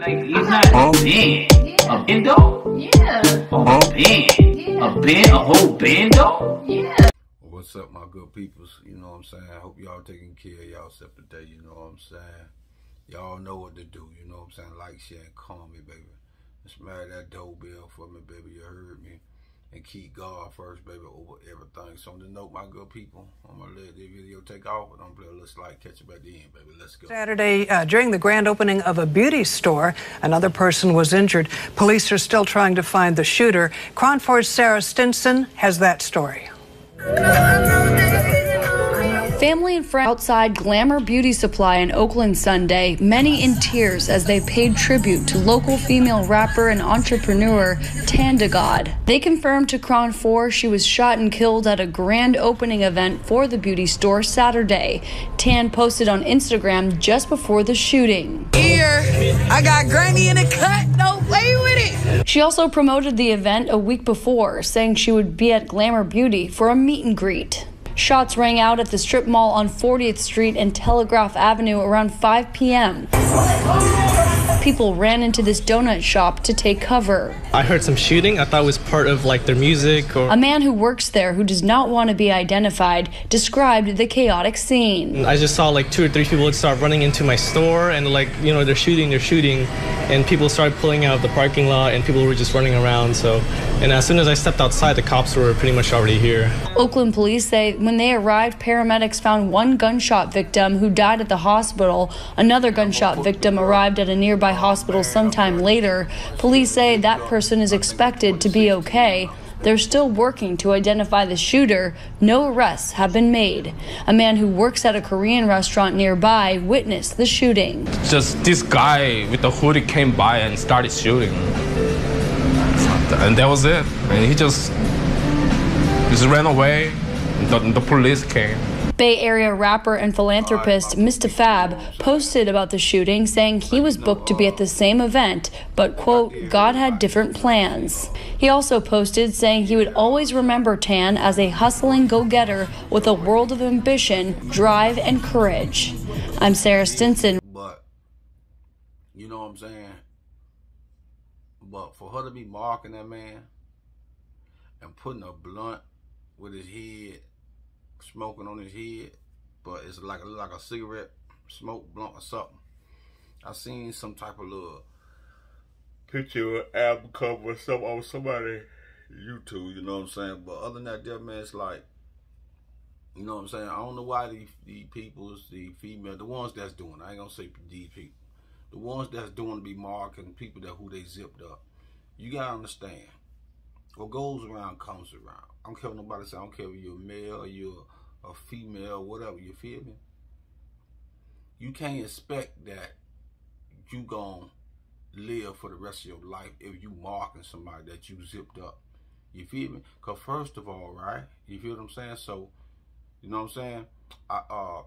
like he's not a oh, band. A bando? Yeah. Oh, a band. A band? A whole bando? Yeah. What's up, my good peoples? You know what I'm saying? I hope y'all taking care of y'all self today. You know what I'm saying? Y'all know what to do. You know what I'm saying? Like, share, and call me, baby. Smash that doorbell for me, baby. You heard me. And keep God first, baby, over everything. So, on the note, my good people, I'm going to let this video take off. And I'm going to play a little slide, catch you at the end, baby. Let's go. Saturday, uh, during the grand opening of a beauty store, another person was injured. Police are still trying to find the shooter. 4's Sarah Stinson has that story. Family and friends outside Glamour Beauty Supply in Oakland Sunday, many in tears as they paid tribute to local female rapper and entrepreneur Tanda God. They confirmed to KRON 4 she was shot and killed at a grand opening event for the beauty store Saturday. Tan posted on Instagram just before the shooting. Here, I got Granny in the cut. No way with it. She also promoted the event a week before, saying she would be at Glamour Beauty for a meet and greet. Shots rang out at the strip mall on 40th Street and Telegraph Avenue around 5 p.m. People ran into this donut shop to take cover. I heard some shooting. I thought it was part of like their music or A man who works there who does not want to be identified described the chaotic scene. I just saw like two or three people start running into my store and like, you know, they're shooting, they're shooting and people started pulling out of the parking lot and people were just running around. So, and as soon as I stepped outside, the cops were pretty much already here. Oakland police say when they arrived, paramedics found one gunshot victim who died at the hospital. Another gunshot victim arrived at a nearby hospital sometime later. Police say that person is expected to be okay. They're still working to identify the shooter. No arrests have been made. A man who works at a Korean restaurant nearby witnessed the shooting. Just this guy with the hoodie came by and started shooting. And that was it. And he just just ran away. The, the police came. Bay Area rapper and philanthropist Mr. Fab posted about the shooting, saying he was booked to be at the same event, but, quote, God had different plans. He also posted saying he would always remember Tan as a hustling go getter with a world of ambition, drive, and courage. I'm Sarah Stinson. But, you know what I'm saying? But for her to be marking that man and putting a blunt with his head, smoking on his head, but it's like a, like a cigarette smoke blunt or something. I seen some type of little picture album cover or something on somebody YouTube, you know what I'm saying? But other than that, there, man, it's like, you know what I'm saying? I don't know why these, these peoples, the female, the ones that's doing, I ain't gonna say these people, the ones that's doing to be marking people that who they zipped up. You gotta understand, what goes around comes around. I don't care what nobody say, I don't care if you're male or you're a female, whatever, you feel me? You can't expect that you gonna live for the rest of your life if you marking somebody that you zipped up. You feel me? Cause first of all, right? You feel what I'm saying? So, you know what I'm saying? I uh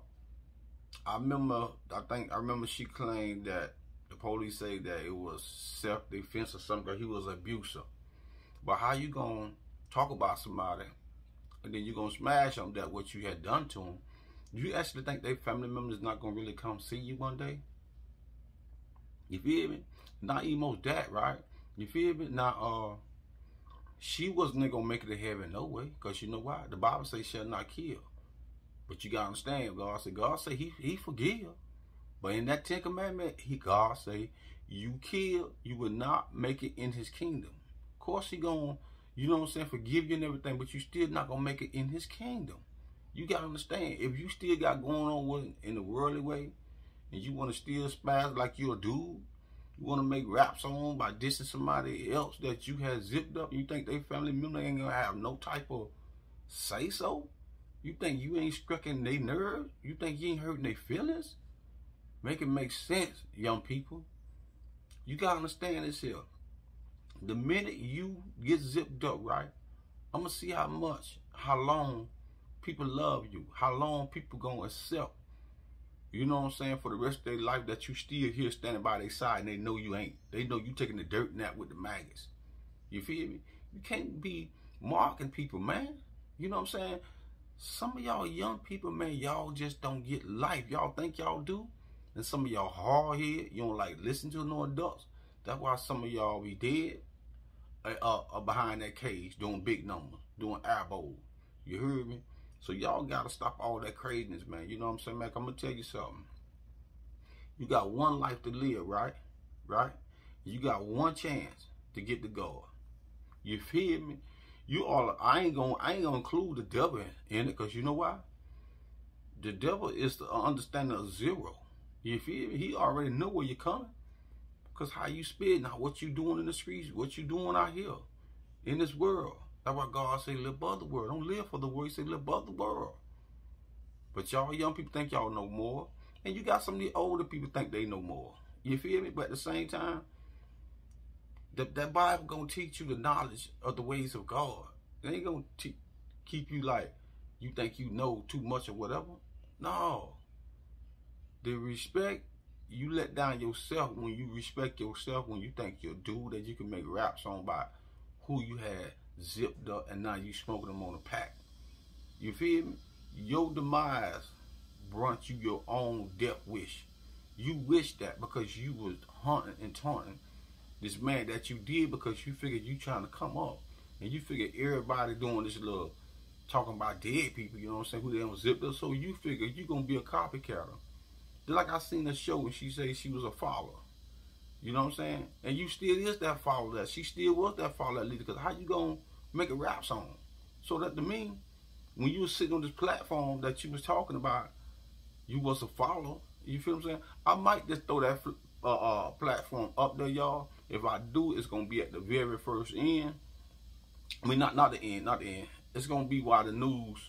I remember I think I remember she claimed that the police say that it was self defense or something because he was abuser. But how you gonna talk about somebody and then you gonna smash them that what you had done to them? Do you actually think their family members not gonna really come see you one day? You feel me? Not even most that, right? You feel me? Now, uh, she wasn't gonna make it to heaven no way, cause you know why? The Bible says shall not kill. But you gotta understand, God said, God say He He forgive. But in that Ten Commandment, He God say, you kill, you will not make it in His kingdom. Course, He gonna, you know what I'm saying, forgive you and everything, but you still not gonna make it in His kingdom. You gotta understand, if you still got going on with in the worldly way, and you wanna still spaz like you're a dude, you want to make raps on by dissing somebody else that you had zipped up. You think they family member ain't gonna have no type of say so? You think you ain't striking their nerves? You think you ain't hurting their feelings? Make it make sense, young people. You gotta understand this here. The minute you get zipped up, right? I'm gonna see how much, how long people love you, how long people gonna accept you know what I'm saying, for the rest of their life that you still here standing by their side and they know you ain't. They know you taking the dirt nap with the maggots. You feel me? You can't be marking people, man. You know what I'm saying? Some of y'all young people, man, y'all just don't get life. Y'all think y'all do? And some of y'all hard head, you don't like listen to no adults. That's why some of y'all be dead uh, uh, behind that cage doing big numbers, doing elbows. You heard me? So y'all gotta stop all that craziness, man. You know what I'm saying, man? I'm gonna tell you something. You got one life to live, right? Right? You got one chance to get to God. You feel me? You all I ain't gonna I ain't gonna include the devil in it because you know why? The devil is the understanding of zero. You feel me? He already know where you're coming. Cause how you spit now, what you doing in the streets, what you doing out here in this world. That's why God say live above the world. Don't live for the world. He say live above the world. But y'all young people think y'all know more. And you got some of the older people think they know more. You feel me? But at the same time, the, that Bible gonna teach you the knowledge of the ways of God. It ain't gonna keep you like you think you know too much or whatever. No. The respect you let down yourself when you respect yourself when you think you're a dude that you can make raps on by who you had zipped up and now you smoking them on a pack. You feel me? Your demise brought you your own death wish. You wish that because you was hunting and taunting this man that you did because you figured you trying to come up. And you figured everybody doing this little talking about dead people, you know what I'm saying, who they don't zip up. So you figure you gonna be a copycat. Like I seen a show and she said she was a follower. You know what I'm saying? And you still is that follower that she still was that follower that leader. Cause how you gonna make a rap song? So that to me, when you was sitting on this platform that you was talking about, you was a follower. You feel what I'm saying? I might just throw that uh, uh, platform up there, y'all. If I do, it's gonna be at the very first end. I mean, not not the end, not the end. It's gonna be while the news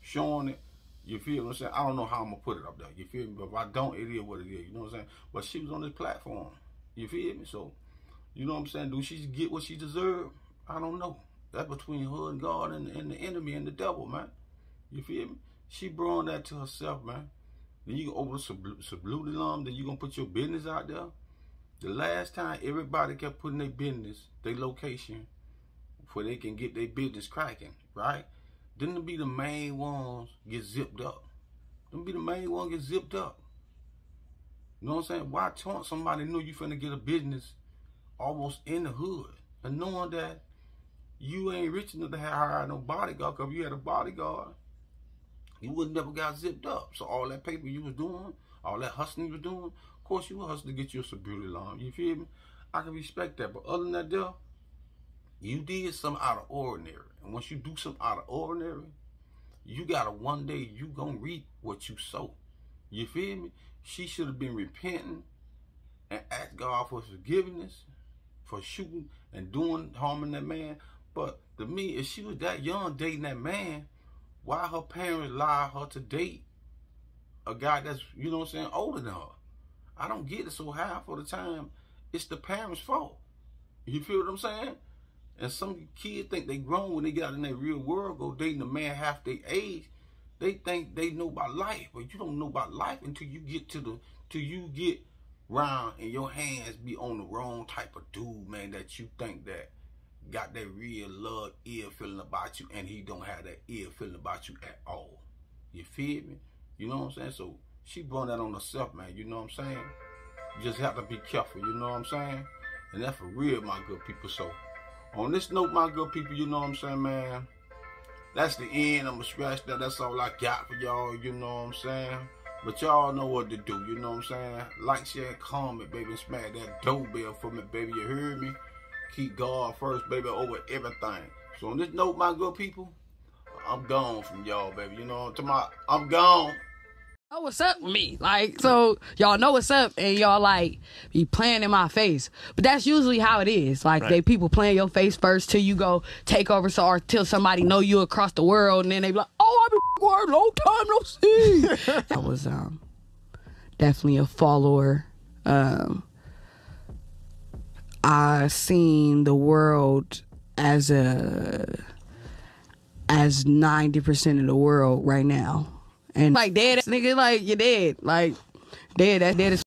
showing it. You feel what I'm saying? I don't know how I'm gonna put it up there. You feel me? But if I don't, it is what it is. You know what I'm saying? But she was on this platform. You feel me? So, you know what I'm saying? Do she get what she deserved? I don't know. That's between her and God and, and the enemy and the devil, man. You feel me? She brought that to herself, man. Then you go open a alarm, then you gonna put your business out there. The last time everybody kept putting their business, their location, where they can get their business cracking, right? Then to be the main ones get zipped up. Them be the main ones get zipped up. You know what I'm saying? Why taunt somebody know you finna get a business almost in the hood and knowing that you ain't rich enough to have hired no bodyguard because if you had a bodyguard, you would never got zipped up. So all that paper you was doing, all that hustling you was doing, of course you was hustling to get you a security alarm. You feel me? I can respect that. But other than that, there, you did something out of ordinary. And once you do something out of ordinary, you gotta one day you gonna reap what you sow. You feel me? She should have been repenting and asked God for forgiveness for shooting and doing harming that man. But to me, if she was that young dating that man, why her parents allow her to date a guy that's, you know what I'm saying, older than her? I don't get it. So half of the time, it's the parents' fault. You feel what I'm saying? And some kids think they grown when they get out in that real world, go dating a man half their age. They think they know about life, but you don't know about life until you get to the, till you get round and your hands be on the wrong type of dude, man, that you think that got that real love, ear feeling about you, and he don't have that ear feeling about you at all. You feel me? You know what I'm saying? So she brought that on herself, man. You know what I'm saying? You just have to be careful, you know what I'm saying? And that's for real, my good people. So on this note, my good people, you know what I'm saying, man? That's the end. I'm going to scratch that. That's all I got for y'all, you know what I'm saying? But y'all know what to do, you know what I'm saying? Like, share, comment, baby, smack that doorbell for me, baby. You heard me? Keep God first, baby, over everything. So on this note, my good people, I'm gone from y'all, baby. You know, to my, I'm gone know what's up with me. Like, so y'all know what's up and y'all like be playing in my face. But that's usually how it is. Like right. they people playing your face first till you go take over so or till somebody know you across the world and then they be like, Oh, I've been long time no see. that was um definitely a follower. Um I seen the world as a as ninety percent of the world right now and like dead nigga, like you're dead. Like dead, that's dead as